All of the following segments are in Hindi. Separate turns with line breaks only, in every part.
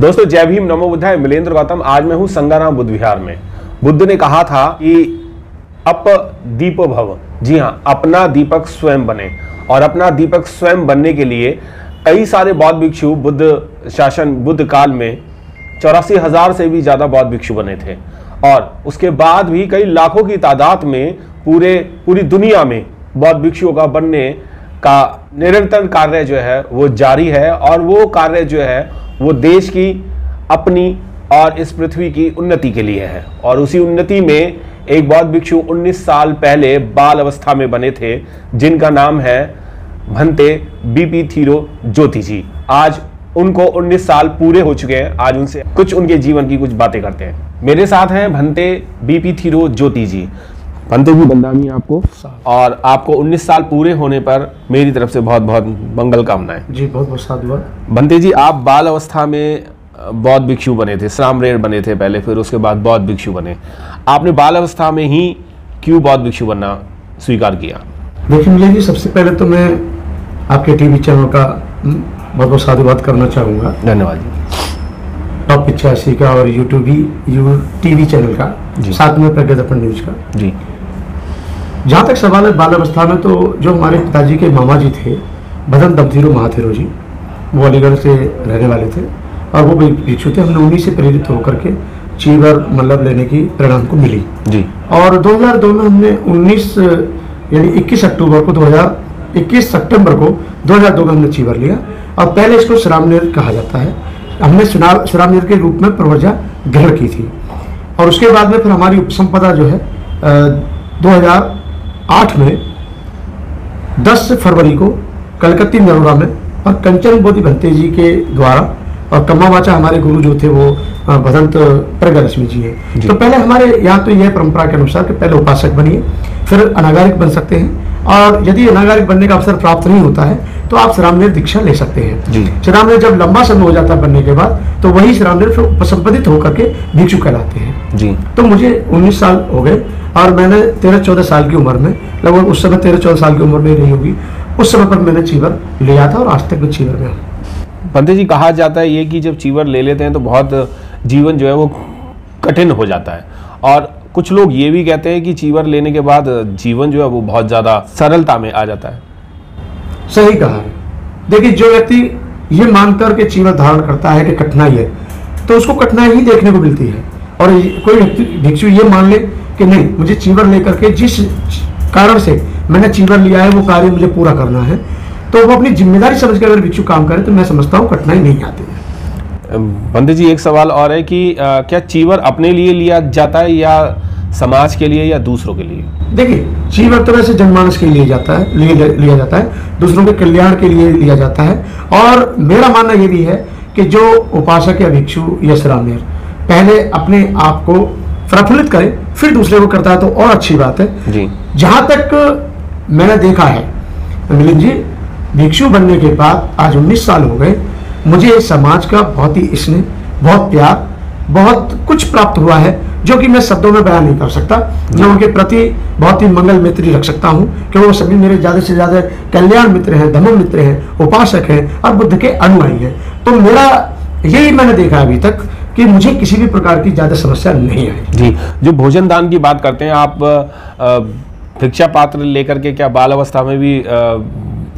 दोस्तों, जय भीम, नमो बुद्धाय, मिलेंद्र गौतम। आज मैं हूँ संगाराम बुद्ध विहार में। बुद्ध ने कहा था कि अप दीपो भव जी हाँ, अपना दीपक स्वयं बने। और अपना दीपक स्वयं बनने के लिए कई सारे बौद्ध भिक्षु बुद्ध शासन, बुद्ध काल में चौरासी हज़ार से भी ज़्यादा बौद्ध भिक्षु बने थे। और उसके बाद भी कई लाखों की तादाद में पूरे, पूरी दुनिया में बौद्ध भिक्षुओं का बनने का निरंतर कार्य जो है, वो जारी है। और वो कार्य जो है वो देश की अपनी और इस पृथ्वी की उन्नति के लिए है। और उसी उन्नति में एक बौद्ध भिक्षु 19 साल पहले बाल अवस्था में बने थे, जिनका नाम है भंते बीपी थीरो ज्योति जी। आज उनको 19 साल पूरे हो चुके हैं। आज उनसे कुछ उनके जीवन की कुछ बातें करते हैं। मेरे साथ हैं भंते बीपी थीरो ज्योति जी। भंते जी बंदामी आपको। और आपको 19 साल पूरे होने पर मेरी तरफ़ से बहुत बहुत मंगल कामनाएँ।
जी बहुत बहुत साधुवाद
भंते जी आप बाल अवस्था में बौद्ध भिक्षु बने थे श्रामरेर बने थे पहले फिर उसके बाद बौद्ध भिक्षु बने। आपने बाल अवस्था में ही क्यों बौद्ध भिक्षु बनना स्वीकार किया?
देखिए मिले जी सबसे पहले तो मैं आपके टीवी चैनल का हम्म, बहुत बहुत साधुवाद करना चाहूँगा।
धन्यवाद जी।
टॉप पिचासी का और यूट्यूब यू टीवी चैनल का। साथ में प्रज्ञा दर्पण न्यूज़ का।
जी।
जहाँ तक सवाल है बाल अवस्था में तो जो हमारे पिताजी के मामा जी थे भदन दमथीरो महाथेरो जी वो अलीगढ़ से रहने वाले थे और वो भी भिक्षु थे। हमने उन्हीं से प्रेरित होकर के चीवर मतलब लेने की प्रेरणा हमको मिली।
जी।
और 2002 में हमने 19 यानी 21 अक्टूबर को 2021 सितंबर को 2002 में हमने चीवर लिया। और पहले इसको श्रामनेर कहा जाता है। हमने श्रा- श्रामनेर के रूप में प्रवर्जा ग्रहण की थी। और उसके बाद में फिर हमारी उपसंपदा जो है अ, 2008 में 10 फरवरी को कलकत्ती नरोड़ा में और कंचन बोधि भंते जी के द्वारा और कम्मावाचा हमारे गुरु जो थे वो भदंत प्रगलक्ष्मी जी हैं। तो पहले हमारे यहाँ तो यह परंपरा के अनुसार कि पहले उपासक बनिए फिर अनागारिक बन सकते हैं और यदि अनागारिक बनने का अवसर प्राप्त नहीं होता है तो आप श्रामनेर दीक्षा ले सकते हैं।
जी।
श्रामनेर जब लंबा समय हो जाता है बनने के बाद तो वही श्रामनेर फिर उपसंपदित होकर के भिक्षु कहलाते हैं।
जी।
तो मुझे 19 साल हो गए और मैंने 13-14 साल की उम्र में लगभग उस समय 13-14 साल की उम्र में रही होगी उस समय पर मैंने चीवर लिया था और आज तक मैं चीवर में
पंडित जी कहा जाता है ये कि जब चीवर ले लेते हैं तो बहुत जीवन जो है वो कठिन हो जाता है। और कुछ लोग ये भी कहते हैं कि चीवर लेने के बाद जीवन जो है वो बहुत ज़्यादा सरलता में आ जाता है।
सही कहा। देखिए जो व्यक्ति ये मानकर के चीवर धारण करता है कि कठिनाई है तो उसको कठिनाई ही देखने को मिलती है। और कोई भिक्षु ये मान ले कि नहीं मुझे चीवर लेकर के जिस कारण से मैंने चीवर लिया है वो कार्य मुझे पूरा करना है तो वो अपनी ज़िम्मेदारी समझ कर अगर भिक्षु काम करे तो मैं समझता हूँ कठिनाई नहीं आती है।
पंडित जी एक सवाल और है कि अ, क्या चीवर अपने लिए लिया जाता है या समाज के लिए या दूसरों के लिए?
देखिए चीवर तो वैसे जनमानस के लिए जाता है लिए लिया जाता है दूसरों के कल्याण के लिए लिया जाता है। और मेरा मानना ये भी है कि जो उपासक या भिक्षु या श्रामनेर पहले अपने आप को प्रफुल्लित करे फिर दूसरे को करता है तो और अच्छी बात है।
जी।
जहाँ तक मैंने देखा है मिलिंद जी भिक्षु बनने के बाद आज 19 साल हो गए मुझे समाज का बहुत ही स्नेह बहुत प्यार बहुत कुछ प्राप्त हुआ है। जो कि मैं शब्दों में बयान नहीं कर सकता मैं उनके प्रति बहुत ही मंगल मित्री रख सकता हूँ क्योंकि वो सभी मेरे ज़्यादा से ज़्यादा कल्याण मित्र हैं धर्म मित्र हैं उपासक हैं और बुद्ध के अनुयायी हैं। तो मेरा यही मैंने देखा अभी तक कि मुझे किसी भी प्रकार की ज़्यादा समस्या नहीं आई।
जी जो भोजन दान की बात करते हैं आप भिक्षा पात्र लेकर के क्या बाल अवस्था में भी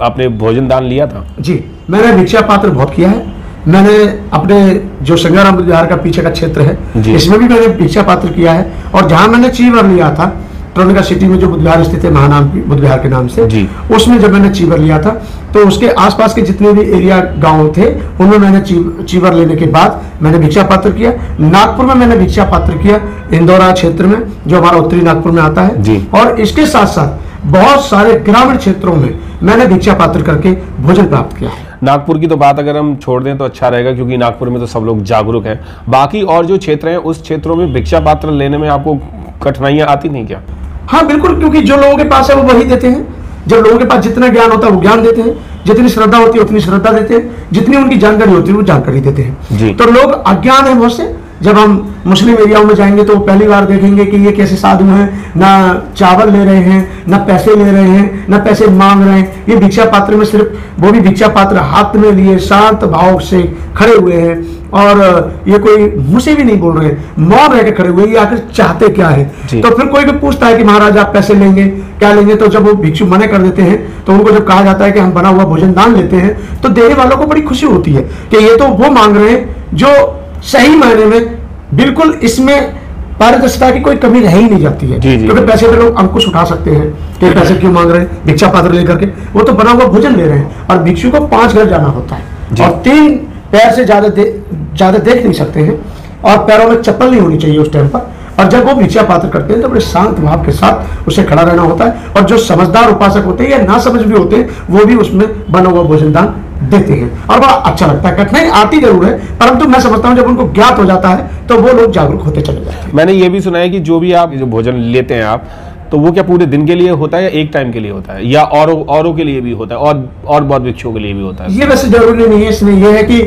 आपने भोजन दान लिया था?
जी मैंने भिक्षा पात्र बहुत किया है। मैंने अपने जो संगाराम विहार का पीछे का क्षेत्र है इसमें भी मैंने भिक्षा पात्र किया है। और जहाँ मैंने चीवर लिया था टोनिका सिटी में जो बुद्ध विहार स्थित है महानाम की- बुद्ध विहार के नाम से उसमें जब मैंने चीवर लिया था तो उसके आसपास के जितने भी एरिया गाँव थे उनमें मैंने चीवर लेने के बाद मैंने भिक्षा पात्र किया। नागपुर में मैंने भिक्षा पात्र किया इंदौरा क्षेत्र में जो हमारा उत्तरी नागपुर में आता है। और इसके साथ साथ बहुत सारे ग्रामीण क्षेत्रों में मैंने भिक्षा पात्र करके भोजन प्राप्त किया है।
नागपुर की तो बात अगर हम छोड़ दें तो अच्छा रहेगा क्योंकि नागपुर में तो सब लोग जागरूक हैं। बाकी और जो क्षेत्र हैं उस क्षेत्रों में भिक्षा पात्र लेने में आपको कठिनाइयाँ आती नहीं क्या?
हाँ बिल्कुल क्योंकि जो लोगों के पास है वो वही देते हैं। जब लोगों के पास जितना ज्ञान होता है वो ज्ञान देते हैं। जितनी श्रद्धा होती है उतनी श्रद्धा देते हैं। जितनी उनकी जानकारी होती है वो जानकारी देते। हैं। तो लोग अज्ञान है बहुत से। जब हम मुस्लिम एरियाओं में जाएँगे तो पहली बार देखेंगे कि ये कैसे साधु हैं ना चावल ले रहे हैं ना पैसे ले रहे हैं ना पैसे मांग रहे हैं। ये भिक्षा पात्र में सिर्फ़ वो भी भिक्षा पात्र हाथ में लिए शांत भाव से खड़े हुए हैं। और ये कोई मुझसे भी नहीं बोल रहे मौन रह के खड़े हुए ये आखिर चाहते क्या है? तो फिर कोई भी पूछता है कि महाराज आप पैसे लेंगे क्या लेंगे? तो जब वो भिक्षु मना कर देते हैं तो उनको जब कहा जाता है कि हम बना हुआ भोजन दान लेते हैं तो देने वालों को बड़ी खुशी होती है कि ये तो वो मांग रहे हैं जो सही मायने में बिल्कुल इसमें पारदर्शिता की कोई कमी रह ही नहीं जाती है। क्योंकि
जी।
पैसे पे लोग अंकुश उठा सकते हैं कि पैसे क्यों मांग रहे हैं भिक्षा पात्र लेकर के। वो तो बना हुआ भोजन ले रहे हैं और भिक्षु को पाँच घर जाना होता है। और तीन पैर से ज़्यादा दे, ज़्यादा देख नहीं सकते हैं और पैरों में चप्पल नहीं होनी चाहिए उस टाइम पर। और जब वो भिक्षा पात्र करते हैं तो बड़े शांत भाव के साथ उसे खड़ा रहना होता है। और जो समझदार उपासक होते हैं या ना समझ भी होते हैं वो भी उसमें बना हुआ भोजन दान देते हैं। और बड़ा अच्छा लगता है। कठिनाई आती ज़रूर है परंतु मैं समझता हूँ जब उनको ज्ञात हो जाता है तो वो लोग जागरूक होते चले जाते हैं।
मैंने ये भी सुना है कि जो भी आप जो भोजन लेते हैं आप तो वो क्या पूरे दिन के लिए होता है या एक टाइम के लिए होता है? या औरों औरों के लिए भी होता है और और बहुत भिक्षुओं के लिए भी होता है?
ये वैसे ज़रूरी नहीं है इसमें यह है कि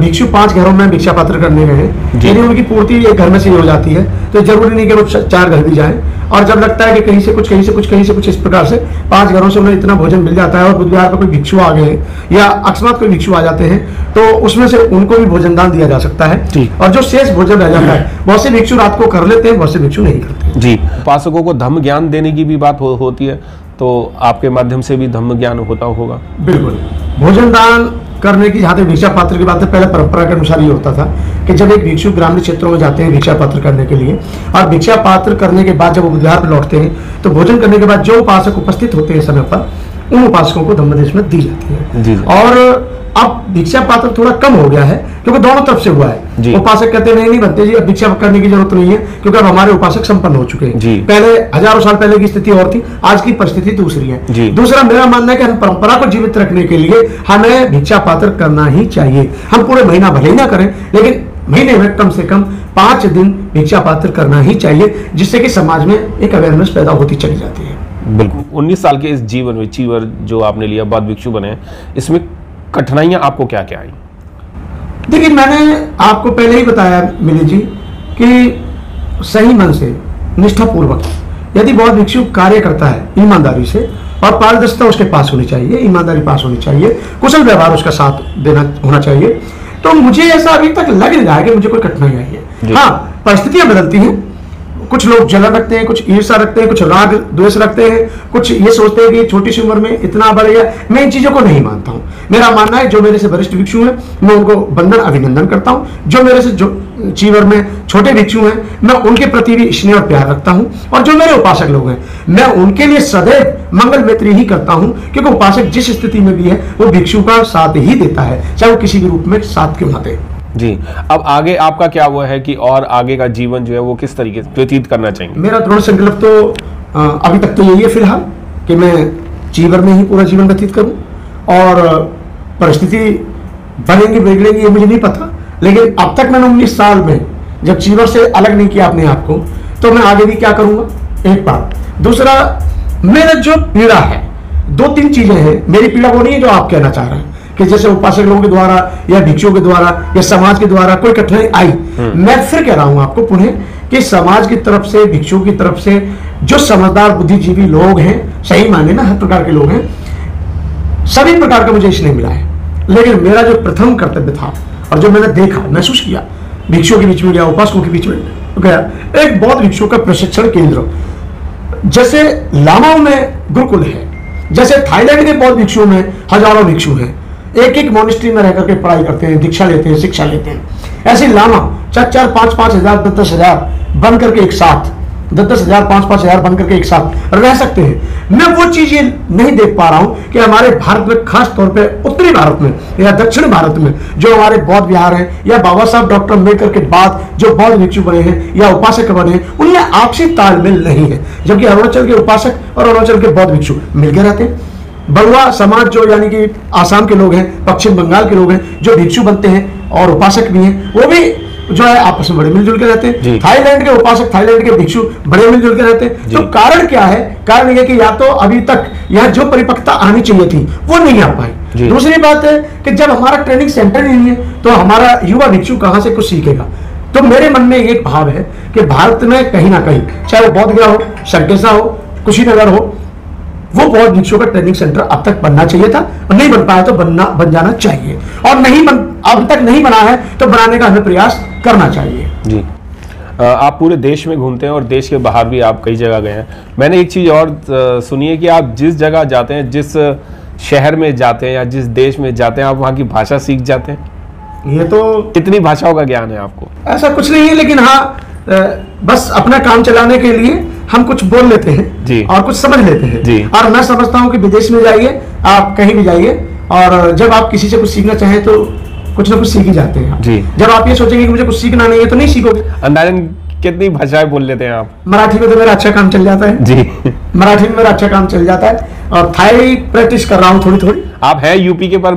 भिक्षु पाँच घरों में भिक्षा पात्र करने गए हैं। यदि उनकी पूर्ति एक घर में से ही हो जाती है तो ज़रूरी नहीं कि वो चार घर भी जाएँ। और जब लगता है कि कहीं से कुछ कहीं से कुछ कहीं से कुछ इस प्रकार से पाँच घरों से उन्हें इतना भोजन मिल जाता है और बुधवार को कोई भिक्षु आ गए या अकस्मात कोई भिक्षु आ जाते हैं तो उसमें से उनको भी भोजन दान दिया जा सकता है। और जो शेष भोजन रह जाता है बहुत से भिक्षु रात को कर लेते हैं बहुत से भिक्षु नहीं करते।
जी। उपासकों को धम्म ज्ञान देने की भी बात हो, होती है तो आपके माध्यम से भी धम्म ज्ञान होता होगा।
बिल्कुल। भोजन दान करने की जहाँ तक भिक्षा पात्र की बात है पहले परंपरा के अनुसार ये होता था कि जब एक भिक्षु ग्रामीण क्षेत्रों में जाते हैं भिक्षा पात्र करने के लिए और भिक्षा पात्र करने के बाद जब वो बुधवार पर लौटते हैं तो भोजन करने के बाद जो उपासक उपस्थित होते हैं समय पर उन उपासकों को धम्मदेश में दी जाती है। और अब भिक्षा पात्र थोड़ा कम हो गया है क्योंकि दोनों तरफ़ से हुआ है। उपासक कहते हैं नहीं नहीं बनते जी अब भिक्षा करने की ज़रूरत नहीं है क्योंकि अब हमारे उपासक संपन्न हो चुके हैं। पहले हज़ारों साल पहले की स्थिति और थी आज की परिस्थिति दूसरी है। दूसरा मेरा मानना है कि हम परंपरा को जीवित रखने के लिए हमें भिक्षा पात्र करना ही चाहिए। हम पूरे महीना भले ही ना करें लेकिन महीने में कम से कम पाँच दिन भिक्षा पात्र करना ही चाहिए जिससे कि समाज में एक अवेयरनेस पैदा होती चली जाती है।
बिल्कुल। 19 साल के इस जीवन में चीवर जो आपने लिया बाद भिक्षु बने इसमें कठिनाइयाँ आपको क्या क्या आई?
देखिए मैंने आपको पहले ही बताया मिली जी कि सही मन से निष्ठापूर्वक यदि बहुत भिक्षु कार्य करता है ईमानदारी से और पारदर्शिता उसके पास होनी चाहिए ईमानदारी पास होनी चाहिए कुशल व्यवहार उसका साथ देना होना चाहिए तो मुझे ऐसा अभी तक लग नहीं रहा है कि मुझे कोई कठिनाई आई है। हाँ परिस्थितियाँ बदलती हैं कुछ लोग जलन रखते हैं, कुछ ईर्षा रखते हैं, कुछ राग द्वेष रखते हैं, कुछ ये सोचते हैं कि छोटी सी उम्र में इतना बढ़ गया मैं इन चीज़ों को नहीं मानता हूँ। मेरा मानना है जो मेरे से वरिष्ठ भिक्षु हैं, मैं उनको बंधन अभिनंदन करता हूँ। जो मेरे से जो चीवर में छोटे भिक्षु हैं, मैं उनके प्रति भी स्नेह और प्यार रखता हूँ। और जो मेरे उपासक लोग हैं, मैं उनके लिए सदैव मंगल मैत्री ही करता हूँ, क्योंकि उपासक जिस स्थिति में भी है, वो भिक्षु का साथ ही देता है, चाहे वो किसी भी रूप में साथ क्यों ना दे।
जी। अब आगे आपका क्या हुआ है कि और आगे का जीवन जो है वो किस तरीके से व्यतीत करना चाहेंगे?
मेरा दृढ़ संकल्प तो अभी तक तो यही है फ़िलहाल कि मैं चीवर में ही पूरा जीवन व्यतीत करूँ और परिस्थिति बनेंगी, बिगड़ेंगी, ये मुझे नहीं पता। लेकिन अब तक मैंने उन्नीस साल में जब चीवर से अलग नहीं किया अपने आप को तो मैं आगे भी क्या करूँगा? एक बात। दूसरा, मेरा जो पीड़ा है, दो तीन चीज़ें हैं। मेरी पीड़ा वो नहीं है जो आप कहना चाह रहे हैं। कि जैसे उपासक लोगों के द्वारा या भिक्षुओं के द्वारा या समाज के द्वारा कोई कठिनाई आई मैं फिर कह रहा हूँ आपको पुनः कि समाज की तरफ़ से भिक्षुओं की तरफ़ से जो समझदार बुद्धिजीवी लोग हैं सही माने में हर प्रकार के लोग हैं सभी प्रकार का मुझे इसने मिला है। लेकिन मेरा जो प्रथम कर्तव्य था और जो मैंने देखा महसूस किया भिक्षुओं के बीच में गया उपासकों के बीच में गया एक बौद्ध भिक्षुओं का प्रशिक्षण केंद्र। जैसे लामाओं में गुरुकुल है जैसे थाईलैंड के बौद्ध भिक्षुओं में हज़ारों भिक्षु हैं एक एक मोनिस्ट्री में रह करके पढ़ाई करते हैं, दीक्षा लेते हैं, शिक्षा लेते हैं। ऐसे लामा चार चार, पाँच पाँच हज़ार, दस दस हज़ार बन करके एक साथ, दस दस हज़ार, पाँच पाँच हज़ार बन करके एक साथ रह सकते हैं। मैं वो चीज़ें नहीं देख पा रहा हूँ कि हमारे भारत में, खास तौर पे उत्तरी भारत में या दक्षिण भारत में जो हमारे बौद्ध विहार हैं या बाबा साहब, डॉक्टर अंबेडकर के बाद जो बौद्ध भिक्षु बने हैं या उपासक बने हैं, उनमें आपसी तालमेल नहीं है। जबकि अरुणाचल के उपासक और अरुणाचल के बौद्ध भिक्षु मिलकर रहते हैं। बड़ुआ समाज जो यानी कि आसाम के लोग हैं पश्चिम बंगाल के लोग हैं जो भिक्षु बनते हैं और उपासक भी हैं वो भी जो है आपस में बड़े मिलजुल के रहते हैं। थाईलैंड के उपासक थाईलैंड के भिक्षु बड़े मिलजुल के रहते हैं। तो कारण क्या है? कारण ये है कि या तो अभी तक यहाँ जो परिपक्वता आनी चाहिए थी वो नहीं आ पाई। दूसरी बात है कि जब हमारा ट्रेनिंग सेंटर नहीं है तो हमारा युवा भिक्षु कहाँ से कुछ सीखेगा? तो मेरे मन में एक भाव है कि भारत में कहीं ना कहीं चाहे वो बौद्ध गया हो शंकेसा हो कुशीनगर हो वो बौद्ध भिक्षुओं का ट्रेनिंग सेंटर अब तक बनना चाहिए था। और नहीं बन पाया तो बनना बन जाना चाहिए। और नहीं बन अब तक नहीं बना है तो बनाने का हमें प्रयास करना चाहिए।
जी। आप पूरे देश में घूमते हैं और देश के बाहर भी आप कई जगह गए हैं। मैंने एक चीज़ और सुनी है कि आप जिस जगह जाते हैं जिस शहर में जाते हैं या जिस देश में जाते हैं आप वहाँ की भाषा सीख जाते हैं?
ये तो
कितनी भाषाओं का ज्ञान है आपको?
ऐसा कुछ नहीं है लेकिन हाँ बस अपना काम चलाने के लिए हम कुछ बोल लेते हैं
जी।
और कुछ समझ लेते हैं।
जी।
और मैं समझता हूँ कि विदेश में जाइए आप कहीं भी जाइए और जब आप किसी से कुछ सीखना चाहें तो कुछ ना कुछ सीख ही जाते हैं।
जी।
जब आप ये सोचेंगे कि मुझे कुछ सीखना नहीं है तो नहीं सीखोगे।
अंदाजन कितनी भाषाएँ बोल लेते हैं आप।
मराठी में तो मेरा अच्छा काम चल जाता है।
जी।
मराठी में मेरा अच्छा काम चल जाता है। और थाई प्रैक्टिस कर रहा हूँ थोड़ी थोड़ी
आप हैं यूपी के पर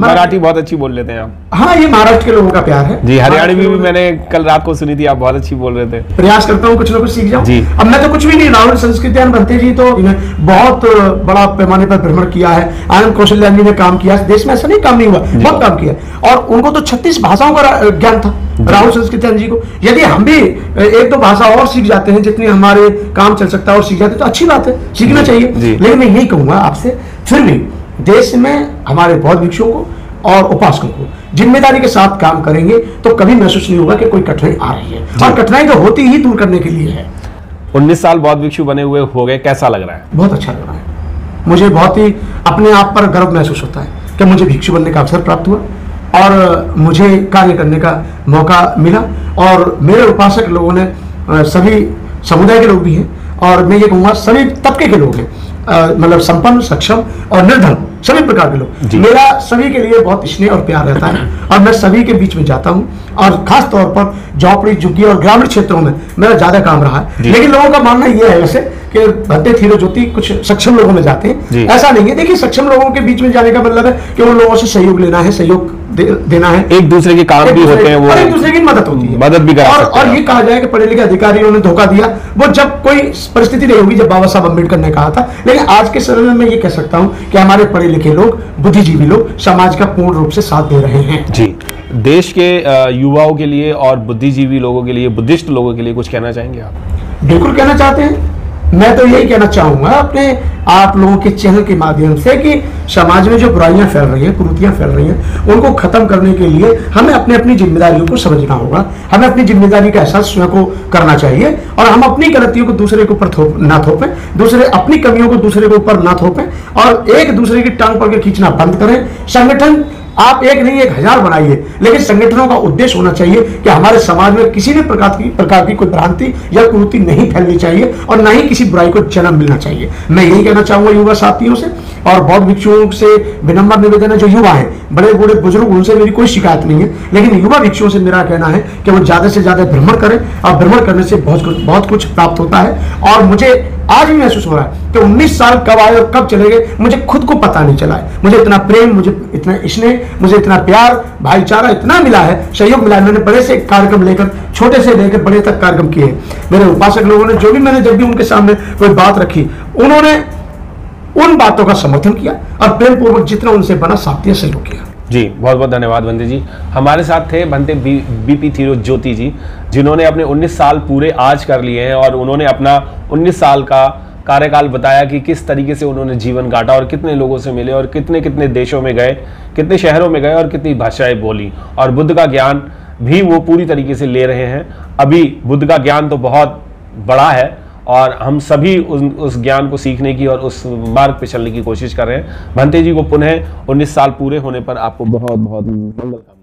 मराठी बहुत अच्छी बोल लेते हैं आप।
हाँ ये महाराष्ट्र के लोगों का प्यार है।
जी हरियाणवी
महाराष्ट्र
भी मैंने कल रात को सुनी थी आप बहुत अच्छी बोल रहे थे।
प्रयास करता हूँ कुछ ना कुछ सीख जाऊँ।
जी।
अब मैं तो कुछ भी नहीं राहुल संस्कृति बनते जी तो बहुत बड़ा पैमाने पर भ्रमण किया है। आनंद कौशल्यान जी ने काम किया देश में ऐसा नहीं काम नहीं हुआ बहुत काम किया और उनको तो छत्तीस भाषाओं का ज्ञान था राहुल संस्कृत्यान जी को। यदि हम भी एक दो भाषा और सीख जाते हैं जितनी हमारे काम चल सकता है और सीख जाते हैं तो अच्छी बात है सीखना चाहिए। लेकिन मैं यही कहूँगा आपसे फिर भी देश में हमारे बौद्ध भिक्षुओं को और उपासकों को ज़िम्मेदारी के साथ काम करेंगे तो कभी महसूस नहीं होगा कि कोई कठिनाई आ रही है। और कठिनाई तो होती ही दूर करने के लिए है।
19 साल बौद्ध भिक्षु बने हुए हो गए कैसा लग रहा है?
बहुत अच्छा लग रहा है। मुझे बहुत ही अपने आप पर गर्व महसूस होता है कि मुझे भिक्षु बनने का अवसर प्राप्त हुआ और मुझे कार्य करने का मौका मिला और मेरे उपासक लोगों ने सभी समुदाय के लोग भी हैं और मैं ये कहूँगा सभी तबके के लोग हैं। मतलब संपन्न सक्षम और निर्धन। सभी प्रकार के लोग। मेरा सभी के लिए बहुत स्नेह और प्यार रहता है और मैं सभी के बीच में जाता हूँ और खास तौर पर झोपड़ी झुग्गी और ग्रामीण क्षेत्रों में मेरा ज़्यादा काम रहा है। लेकिन लोगों का मानना यह है वैसे कि भट्टे थीरो ज्योति कुछ सक्षम लोगों में जाते हैं। ऐसा नहीं है। देखिए सक्षम लोगों के बीच में जाने का मतलब है कि उन लोगों से सहयोग लेना है सहयोग दे, देना है।
एक दूसरे के काम भी होते हैं वो
और एक दूसरे की मदद होती है।
मदद भी करा
और, और ये कहा जाए कि पढ़े लिखे अधिकारियों ने धोखा दिया। वो जब कोई परिस्थिति नहीं होगी जब बाबा साहब अंबेडकर ने कहा था। लेकिन आज के समय में मैं ये कह सकता हूँ कि हमारे पढ़े लिखे लोग बुद्धिजीवी लोग समाज का पूर्ण रूप से साथ दे रहे हैं।
जी। देश के युवाओं के लिए और बुद्धिजीवी लोगों के लिए बुद्धिस्ट लोगों के लिए कुछ कहना चाहेंगे आप?
बिल्कुल कहना चाहते हैं। मैं तो यही कहना चाहूँगा अपने आप लोगों के चैनल के माध्यम से कि समाज में जो बुराइयाँ फैल रही हैं, कुरीतियाँ फैल रही हैं, उनको खत्म करने के लिए हमें अपने अपनी जिम्मेदारियों को समझना होगा। हमें अपनी ज़िम्मेदारी का एहसास स्वयं को करना चाहिए और हम अपनी गलतियों को दूसरे के ऊपर थोप, ना थोपें, दूसरे, अपनी कमियों को दूसरे के ऊपर ना थोपें और एक दूसरे की टांग पकड़ खींचना बंद करें। संगठन आप एक नहीं, एक हज़ार बनाइए। लेकिन संगठनों का उद्देश्य होना चाहिए कि हमारे समाज में किसी भी प्रकार की प्रकार की कोई भ्रांति या कुरीति नहीं फैलनी चाहिए और ना ही किसी बुराई को जन्म मिलना चाहिए। मैं यही कहना चाहूँगा युवा साथियों से और बौद्ध भिक्षुओं से विनम्र निवेदन है, जो युवा है बड़े बूढ़े बुज़ुर्ग, उनसे मेरी कोई शिकायत नहीं है। लेकिन युवा भिक्षुओं से मेरा कहना है कि वो ज़्यादा से ज़्यादा भ्रमण करें और भ्रमण करने से बहुत बहुत कुछ प्राप्त होता है। और मुझे आज भी महसूस हो रहा है कि 19 साल कब आए और कब चले गए, मुझे खुद को पता नहीं चला है। मुझे इतना प्रेम, मुझे इतना स्नेह मुझे इतना प्यार, भाईचारा इतना मिला है, सहयोग मिला है। मैंने बड़े से कार्यक्रम लेकर, छोटे से लेकर, बड़े तक कार्यक्रम किए मेरे उपासक लोगों ने जो भी मैंने जब भी उनके सामने कोई बात रखी, उन्होंने उन बातों का समर्थन किया और प्रेम पूर्वक जितना उनसे बना साथी सहयोग किया।
जी बहुत बहुत धन्यवाद बंते जी। हमारे साथ थे Bhante B, B P Thero Jyoti ji. जिन्होंने अपने 19 साल पूरे आज कर लिए हैं और उन्होंने अपना 19 साल का कार्यकाल बताया कि किस तरीके से उन्होंने जीवन काटा और कितने लोगों से मिले और कितने कितने देशों में गए कितने शहरों में गए और कितनी भाषाएँ बोली। और बुद्ध का ज्ञान भी वो पूरी तरीके से ले रहे हैं। अभी बुद्ध का ज्ञान तो बहुत बड़ा है और हम सभी उस, उस ज्ञान को सीखने की और उस मार्ग पर चलने की कोशिश कर रहे हैं। भंते जी को पुनः 19 साल पूरे होने पर आपको बहुत बहुत मंगल